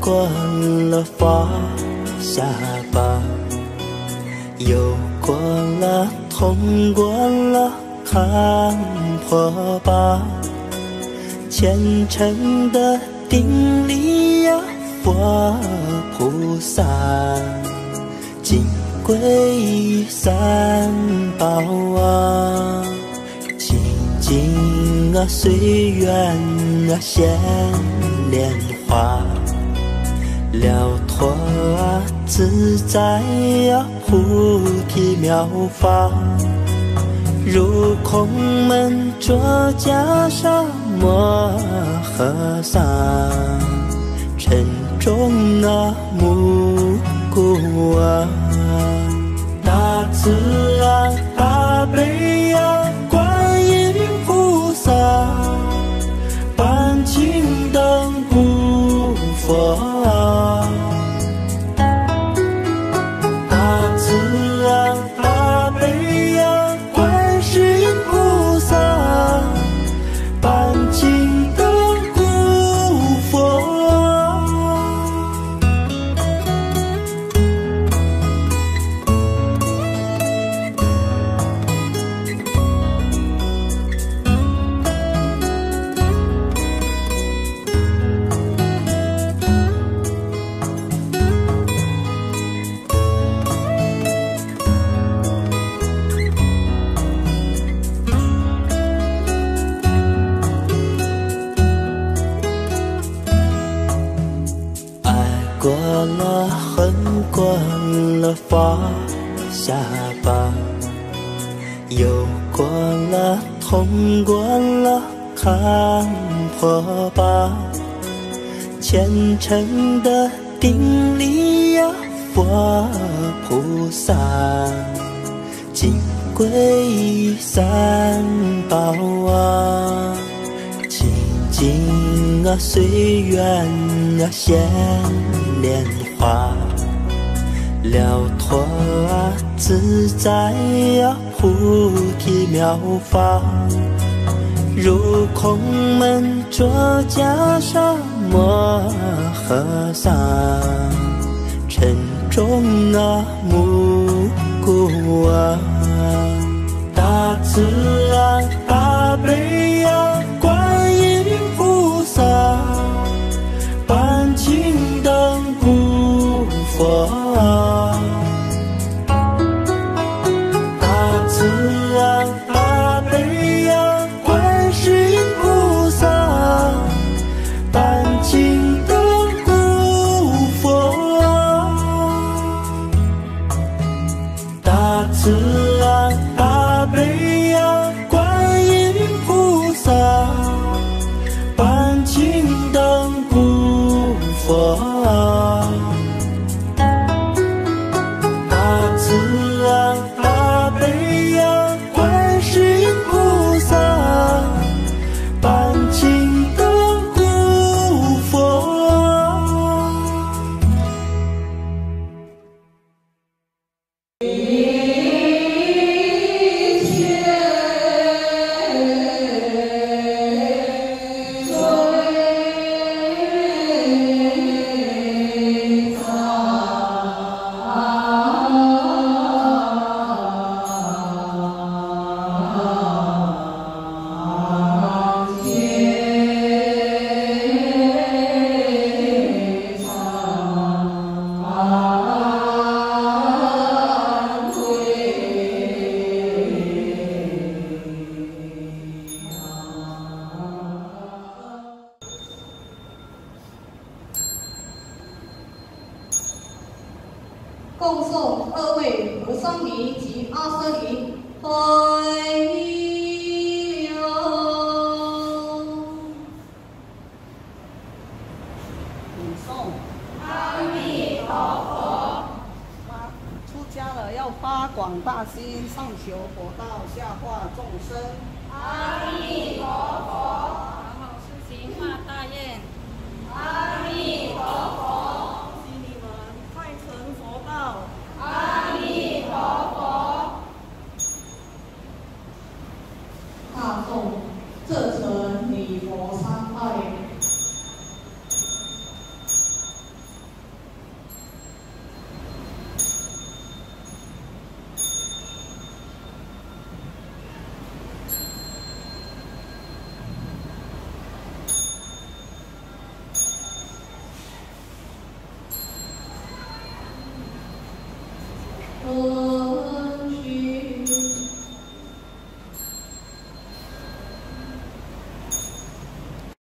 过了发下巴，有过了，痛过了，看破吧，虔诚的顶礼呀，佛菩萨，金龟三宝啊，清净啊，随缘啊，现莲花。了脱，自在啊，菩提妙法，入空门着袈裟摩诃萨，沉重啊，暮鼓啊，大慈啊大，恨过了，放下吧；有过了，痛过了，看破吧，虔诚的顶礼呀，佛菩萨，金龟三宝啊，清净啊，随缘啊，现莲花。了脱啊，自在啊，菩提妙法，入空门着袈裟摩诃萨，沉重啊，目故啊，大慈光古佛。大心上求佛道，下化众生。阿弥陀佛。然后实行发大愿。阿弥陀佛。大众，这成礼佛三拜。Oh.